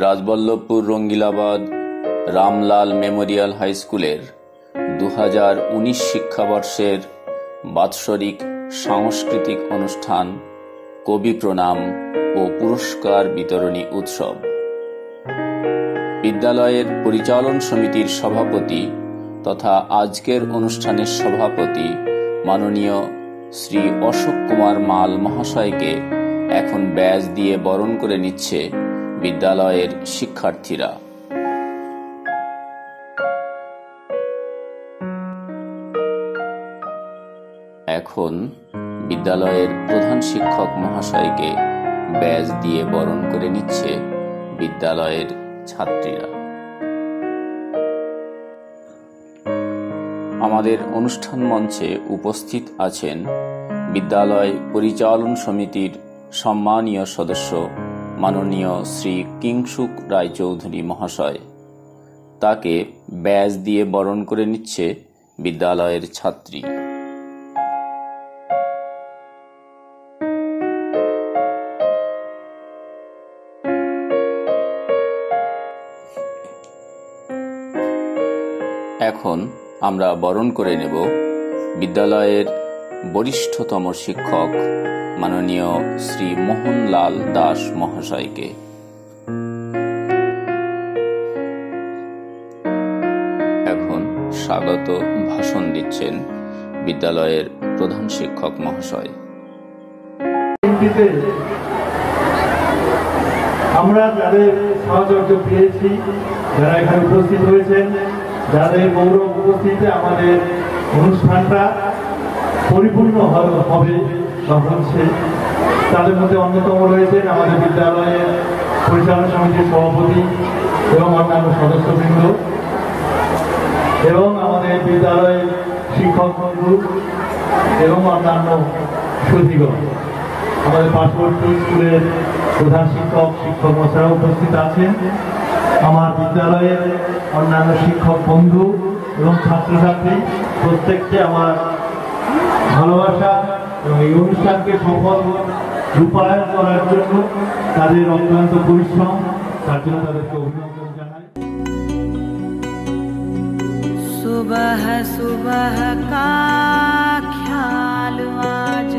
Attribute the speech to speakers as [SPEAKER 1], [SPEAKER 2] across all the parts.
[SPEAKER 1] Rajballavpur Rangilabad Ramlal memorial high স্কুলের দু হাজার উনিশ শিক্ষাবর্ষের বাৎসরিক সাংস্কৃতিক অনুষ্ঠান কবি প্রণাম ও পুরস্কার বিতরণী উৎসব। বিদ্যালয়ের পরিচালন সমিতির সভাপতি তথা আজকের অনুষ্ঠানের সভাপতি মাননীয় শ্রী অশোক কুমার মাল মহাশয়কে এখন ব্যাজ দিয়ে বরণ করে নিচ্ছে বিদ্যালয়ের শিক্ষার্থীরা। এখন বিদ্যালয়ের প্রধান শিক্ষক মহাশয়কে ব্যাজ দিয়ে বরণ করে নিচ্ছে বিদ্যালয়ের ছাত্রীরা। আমাদের অনুষ্ঠান মঞ্চে উপস্থিত আছেন বিদ্যালয় পরিচালন সমিতির সম্মানীয় সদস্য মাননীয় শ্রী কিংসুক রায়চৌধুরী মহাশয়। তাকে ব্যাজ দিয়ে বরণ করে নিচ্ছে বিদ্যালয়ের ছাত্রী। এখন আমরা বরণ করে নেব বিদ্যালয়ের বরিষ্ঠতম শিক্ষক মাননীয় শ্রী মোহনলাল দাস মহাশয়কে। এখন স্বাগত ভাষণ দিচ্ছেন বিদ্যালয়ের প্রধান শিক্ষক মহাশয়।
[SPEAKER 2] আমরা যাদের সহযোগ্য পেয়েছি, যারা এখানে উপস্থিত হয়েছেন, যাদের গৌরব উপস্থিতিতে আমাদের অনুষ্ঠানটা পরিপূর্ণ হবে বা হচ্ছে তাদের মধ্যে অন্যতম রয়েছেন আমাদের বিদ্যালয়ের পরিচালনা সমিতির সভাপতি এবং অন্যান্য সদস্যবৃন্দ এবং আমাদের বিদ্যালয়ের শিক্ষক বন্ধু এবং অন্যান্য সুধীগণ আমাদের পার্শ্ববর্তী স্কুলের প্রধান শিক্ষক শিক্ষক মশারা উপস্থিত আছেন। আমার বিদ্যালয়ের অন্যান্য শিক্ষক বন্ধু এবং ছাত্রছাত্রী, প্রত্যেককে আমার এই অনুষ্ঠানকে সফল রূপায়ণ করার জন্য তাদের অক্লান্ত পরিশ্রম তার জন্য তাদেরকে অভিনন্দন জানাই
[SPEAKER 3] सुबह सुबह का ख्याल आज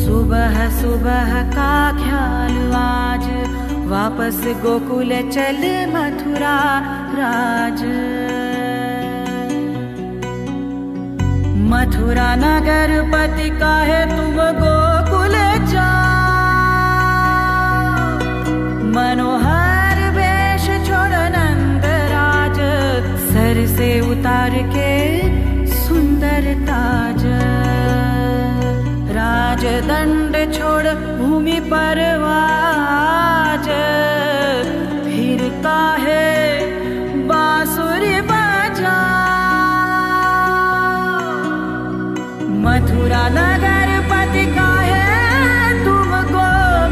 [SPEAKER 3] सुबह सुबह का ख्याल आज वापस गोकुल चल मथुरा राज मथुरा नगर पति का है तुम गोकुल मनोहर वेश छोड़ नंद राज सर से उतार के सुंदर ताज। राजदंड छोड़ भूमि पर मथुरा नगर पति का है, तुमको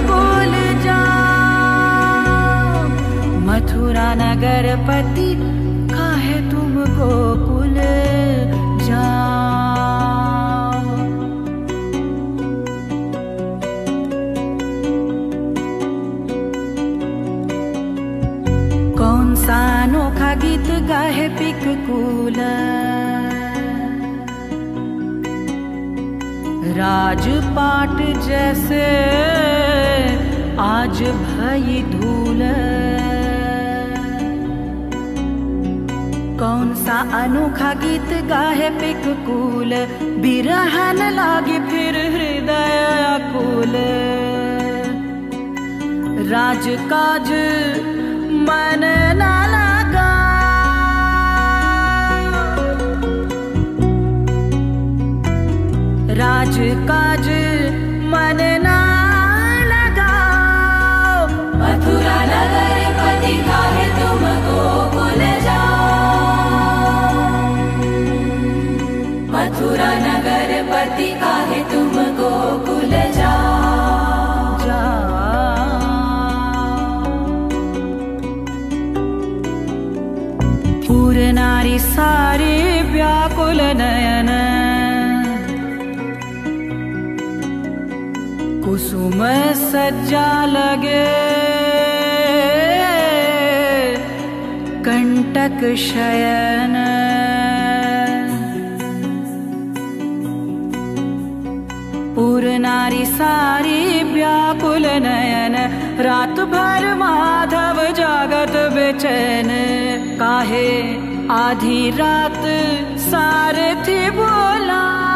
[SPEAKER 3] भूल जाओ मथुरा नगर पति का है, तुमको कुल कौन सा अनोखा गीत गाहे पिक कूला राजपाट जैसे आज भई धूल कौन सा अनोखा गीत गाहे पिक कूल, बिरहन लागे फिर हृदय अकुल। राजकाज मन राज काज मन ना लगा मथुरा नगर पति काहे तुमको भूल जा मथुरा नगर पति काहे तुमको भूल जा पूरे नारी सारी व्याकुल नयन सज्जा लगे। कंटक शयन। पूर्णारी सारी व्याकुल नयन रात भर माधव जागत बेचैन। काहे आधी रात सारथी बोला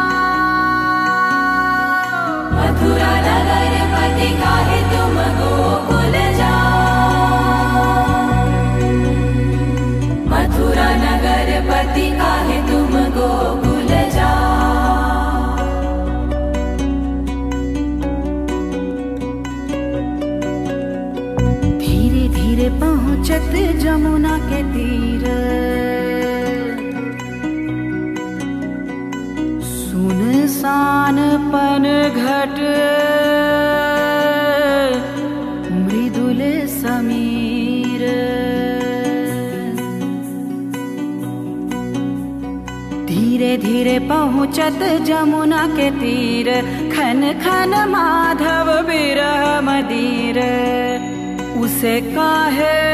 [SPEAKER 3] घट। मृदुल समीर। धीरे धीरे पहुँचत जमुना के तीर। खन खन माधव बिरह मदीर। उसे काहे